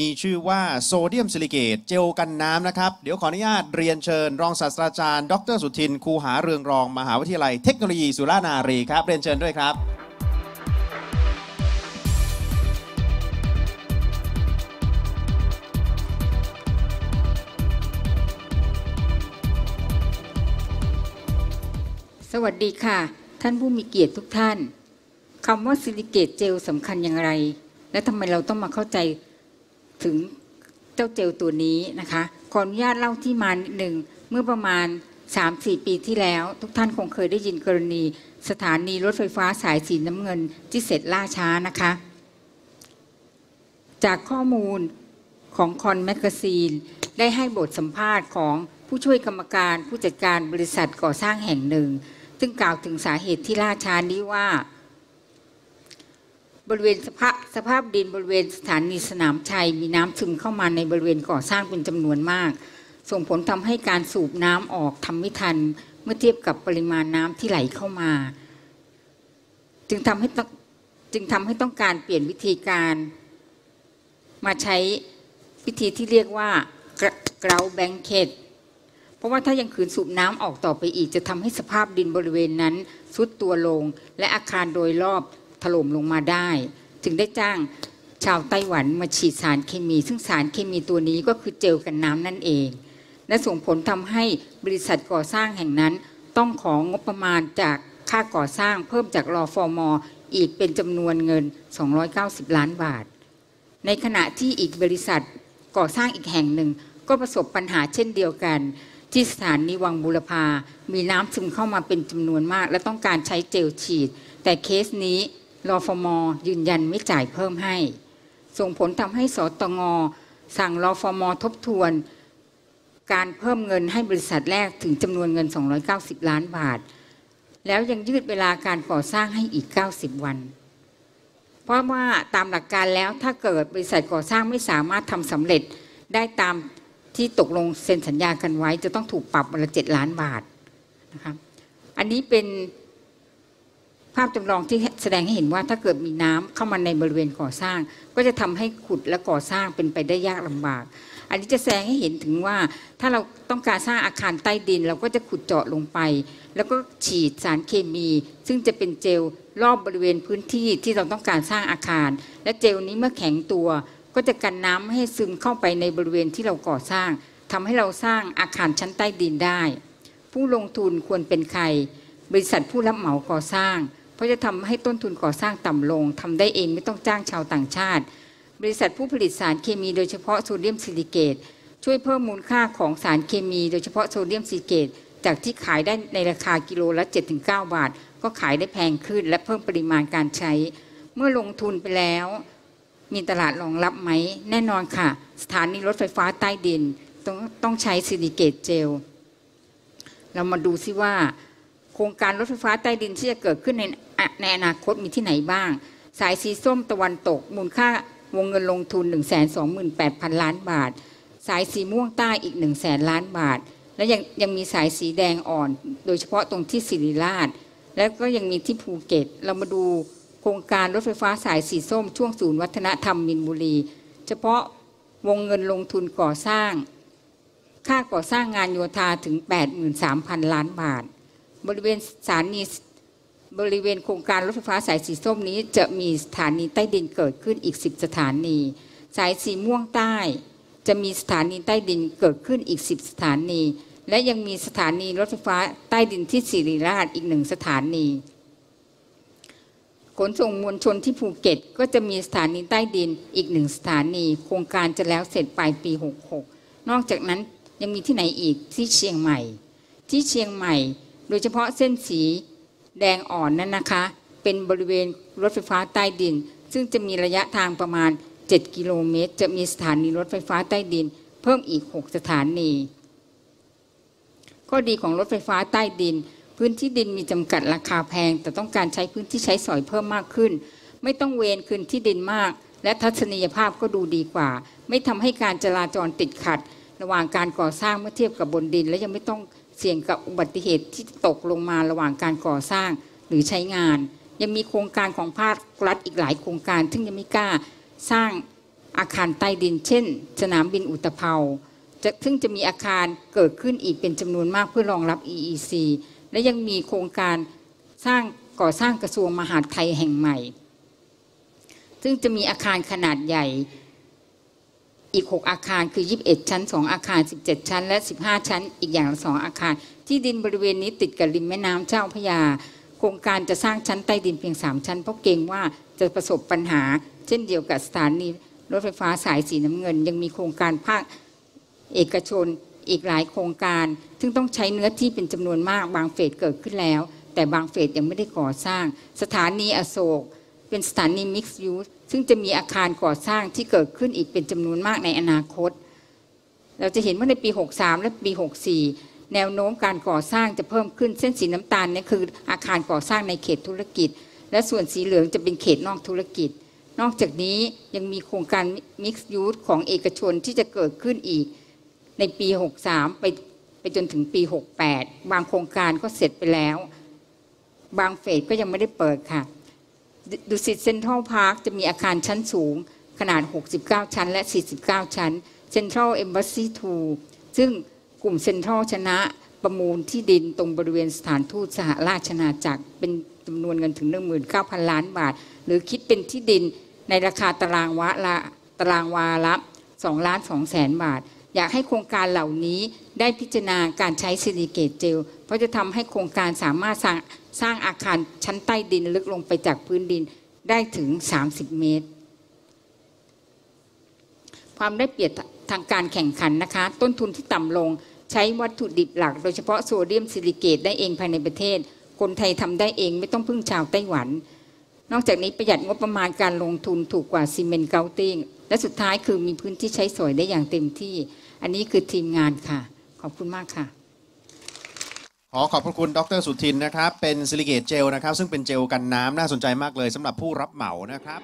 มีชื่อว่าโซเดียมซิลิเกตเจลกันน้ำนะครับ เดี๋ยวขออนุญาตเรียนเชิญ รองศาสตราจารย์ ดรสุทิน คูหาเรืองรอง มหาวิทยาลัยเทคโนโลยีสุรานารีครับ เรียนเชิญด้วยครับสวัสดีค่ะ ท่านผู้มีเกียรติทุกท่านคำว่าซิลิเกตเจลสำคัญอย่างไร และทำไมเราต้องมาเข้าใจ ถึงเจ้าเจลตัวนี้นะคะ ขออนุญาตเล่าที่มาหนึ่งเมื่อประมาณ 3-4 ปีที่แล้ว ทุกท่านคงเคยได้ยินกรณี สถานีรถไฟฟ้าสายสีน้ำเงินที่เสร็จล่าช้านะคะ จากข้อมูลของ Con Magazine ได้ให้บทสัมภาษณ์ของผู้ช่วยกรรมการผู้จัดการบริษัทก่อสร้างแห่งหนึ่ง ซึ่งกล่าวถึงสาเหตุที่ล่าช้านี้ว่า บริเวณสภาพสภาพดินบริเวณสถานีสนามชัย มีน้ำซึมเข้ามาในบริเวณก่อสร้างเป็นจำนวนมาก ส่งผลทำให้การสูบน้ำออกทำไม่ทัน เมื่อเทียบกับปริมาณน้ำที่ไหลเข้ามา จึงทำให้ต้องจึงทำให้ต้องการเปลี่ยนวิธีการ มาใช้วิธีที่เรียกว่าgrout blanket เพราะว่าถ้ายังขืนสูบน้ำออกต่อไปอีก จะทำให้สภาพดินบริเวณนั้นทรุดตัวลง และอาคารโดยรอบ ถล่มลงมาได้จึงได้จ้างชาวไต้หวันมาฉีดสารเคมี ซึ่งสารเคมีตัวนี้ก็คือเจลกันน้ำนั่นเอง และส่งผลทำให้บริษัทก่อสร้างแห่งนั้นต้องของบประมาณจากค่าก่อสร้างเพิ่มจากรอฟอร์มออีกเป็นจำนวนเงิน 290 ล้านบาท ในขณะที่อีกบริษัทก่อสร้างอีกแห่งหนึ่ง ก็ประสบปัญหาเช่นเดียวกัน ที่สถานีวังบุรพา มีน้ำซึมเข้ามาเป็นจำนวนมาก และต้องการใช้เจลฉีด แต่เคสนี้ รอฟมยืนยันไม่จ่ายเพิ่มให้ ส่งผลทำให้สตงสั่งรอฟมทบทวน การเพิ่มเงินให้บริษัทแรกถึงจำนวนเงิน 290 ล้านบาท แล้วยังยืดเวลาการก่อสร้างให้อีก 90 วัน เพราะว่าตามหลักการแล้วถ้าเกิดบริษัทก่อสร้างไม่สามารถทำสำเร็จได้ตามที่ตกลงเซ็นสัญญากันไว้ จะต้องถูกปรับวันละเจ็ดล้านบาทนะครับ อันนี้เป็น ภาพจำลองที่แสดงให้เห็นว่าถ้าเกิดมีน้ำเข้ามาในบริเวณก่อสร้าง ก็จะทำให้ขุดและก่อสร้างเป็นไปได้ยากลำบาก อันนี้จะแสดงให้เห็นถึงว่า ถ้าเราต้องการสร้างอาคารใต้ดิน เราก็จะขุดเจาะลงไป แล้วก็ฉีดสารเคมี ซึ่งจะเป็นเจลรอบบริเวณพื้นที่ที่เราต้องการสร้างอาคาร และเจลนี้เมื่อแข็งตัว ก็จะกันน้ำไม่ให้ซึมเข้าไปในบริเวณที่เราก่อสร้างทำให้เราสร้างอาคารชั้นใต้ดินได้ ผู้ลงทุนควรเป็นใครบริษัทผู้รับเหมาก่อสร้าง เพราะจะทำให้ต้นทุนก่อสร้างต่ำลงทำได้เองไม่ต้องจ้างชาวต่างชาติ บริษัทผู้ผลิตสารเคมีโดยเฉพาะโซเดียมซิลิเกตช่วยเพิ่มมูลค่าของสารเคมีโดยเฉพาะโซเดียมซิลิเกตจากที่ขายได้ในราคากิโลละ 7-9 บาท ก็ขายได้แพงขึ้นและเพิ่มปริมาณการใช้ เมื่อลงทุนไปแล้ว มีตลาดรองรับไหม แน่นอนค่ะ สถานีรถไฟฟ้าใต้ดิน ต้องต้องใช้ซิลิเกตเจล เรามาดูซิว่า โครงการรถไฟฟ้าใต้ดินที่จะเกิดขึ้นในในอนาคตมีที่ไหนบ้าง สายสีส้มตะวันตก มูลค่าวงเงินลงทุน 128,000 ล้านบาท สายสีม่วงใต้อีก 1 0 0 0 0แสนล้านบาท และยังยังมีสายสีแดงอ่อน โดยเฉพาะตรงที่สิริราช แล้วก็ยังมีที่ภูเก็ต เรามาดูโครงการรถไฟฟ้าสายสีส้ม ช่วงศูนย์วัฒนธรรมมินบุรี เฉพาะวงเงินลงทุนก่อสร้าง ค่าก่อสร้างงานโยธาถึง 83,000 ล้านบาท บริเวณสถานีบริเวณโครงการรถไฟฟ้าสายสีส้มนี้ จะมีสถานีใต้ดินเกิดขึ้นอีก 10 สถานี สายสีม่วงใต้ จะมีสถานีใต้ดินเกิดขึ้นอีก 10 สถานี และยังมีสถานีรถไฟฟ้าใต้ดินที่สิริราชอีกหนึ่งสถานี ขนส่งมวลชนที่ภูเก็ต ก็จะมีสถานีใต้ดินอีกหนึ่งสถานี โครงการจะแล้วเสร็จปลายปี 66 นอกจากนั้นยังมีที่ไหนอีกที่เชียงใหม่ ที่เชียงใหม่ ดยเฉพาะเส้นสีแดงอ่อนนั่นนะคะ เป็นบริเวณรถไฟฟ้าใต้ดิน ซึ่งจะมีระยะทางประมาณ 7 กิโลเมตร จะมีสถานีรถไฟฟ้าใต้ดิน เพิ่มอีก 6 สถานี ข้อดีของรถไฟฟ้าใต้ดิน พื้นที่ดินมีจำกัดราคาแพง แต่ต้องการใช้พื้นที่ใช้สอยเพิ่มมากขึ้น ไม่ต้องเวนคืนที่ดินมาก และทัศนียภาพก็ดูดีกว่า ไม่ทำให้การจราจรติดขัด ระหว่างการก่อสร้างเมื่อเทียบกับบนดิน และยังไม่ต้อง เสี่ยงกับอุบัติเหตุที่ตกลงมาระหว่างการก่อสร้างหรือใช้งาน ยังมีโครงการของภาครัฐอีกหลายโครงการ ซึ่งยังไม่กล้าสร้างอาคารใต้ดิน เช่น สนามบินอุตภเปาจะซึ่งจะมีอาคารเกิดขึ้นอีกเป็นจำนวนมากเพื่อรองรับ EEC และยังมีโครงการสร้างก่อสร้างกระทรวงมหาดไทยแห่งใหม่ ซึ่งจะมีอาคารขนาดใหญ่ อีก 6 อาคารคือ 21 ชั้น 2 อาคาร 17 ชั้น และ 15 ชั้น อีกอย่างละสองอาคาร ที่ดินบริเวณนี้ติดกับริมแม่น้ำเจ้าพยา โครงการจะสร้างชั้นใต้ดินเพียง 3 ชั้น เพราะเกรงว่าจะประสบปัญหา เช่นเดียวกับสถานีรถไฟฟ้าสายสีน้ำเงิน ยังมีโครงการภาคเอกชนอีกหลายโครงการ ซึ่งต้องใช้เนื้อที่เป็นจำนวนมากบางเฟสเกิดขึ้นแล้ว แต่บางเฟสยังไม่ได้ก่อสร้าง สถานีอโศก เป็นสถานีมิกซ์ยูส ซึ่งจะมีอาคารก่อสร้างที่เกิดขึ้นอีกเป็นจำนวนมากในอนาคต เราจะเห็นว่าในปี 63 และปี 64 แนวโน้มการก่อสร้างจะเพิ่มขึ้นเส้นสีน้ำตาลนี่คืออาคารก่อสร้างในเขตธุรกิจ และส่วนสีเหลืองจะเป็นเขตนอกธุรกิจ นอกจากนี้ยังมีโครงการมิกซ์ยูสของเอกชนที่จะเกิดขึ้นอีก ในปี 63 ไปไปจนถึงปี 68 บางโครงการก็เสร็จไปแล้ว บางเฟสก็ยังไม่ได้เปิดค่ะ ดุสิตเซ็นทรัลพาร์คจะมีอาคารชั้นสูง ขนาด 69 ชั้น และ 49 ชั้นเซ็นทรัลเอมบ s ซี2ซึ่งกลุ่มเซ็นทรัลชนะประมูลที่ดินตรงบริเวณสถานทูตสหราชอาณาจักร เป็นจำนวนเงินถึง 19,000 ล้านบาท หรือคิดเป็นที่ดินในราคาตารางวาละตารางวาละ2ล้าน2แสนบาท อยากให้โครงการเหล่านี้ได้พิจารณาการใช้ซิลิเกตเจล เพราะจะทำให้โครงการสามารถสร้างสร้างอาคารชั้นใต้ดินลึกลงไปจากพื้นดินได้ถึง 30 เมตร ความได้เปรียบทางการแข่งขันนะคะ ต้นทุนที่ต่ำลงใช้วัตถุดิบหลัก โดยเฉพาะโซเดียมซิลิเกตได้เองภายในประเทศ คนไทยทำได้เองไม่ต้องพึ่งชาวไต้หวัน นอกจากนี้ประหยัดงบประมาณการลงทุนถูกกว่า cement groutingและสุดท้ายคือมีพื้นที่ใช้สอยได้อย่างเต็มที่ อันนี้คือทีมงานค่ะ ขอบคุณมากค่ะ ขอขอบพระคุณดรสุทินนะครับ เป็นซิลิเกตเจลนะครับ ซึ่งเป็นเจลกันน้ำน่าสนใจมากเลยสำหรับผู้รับเหมานะครับ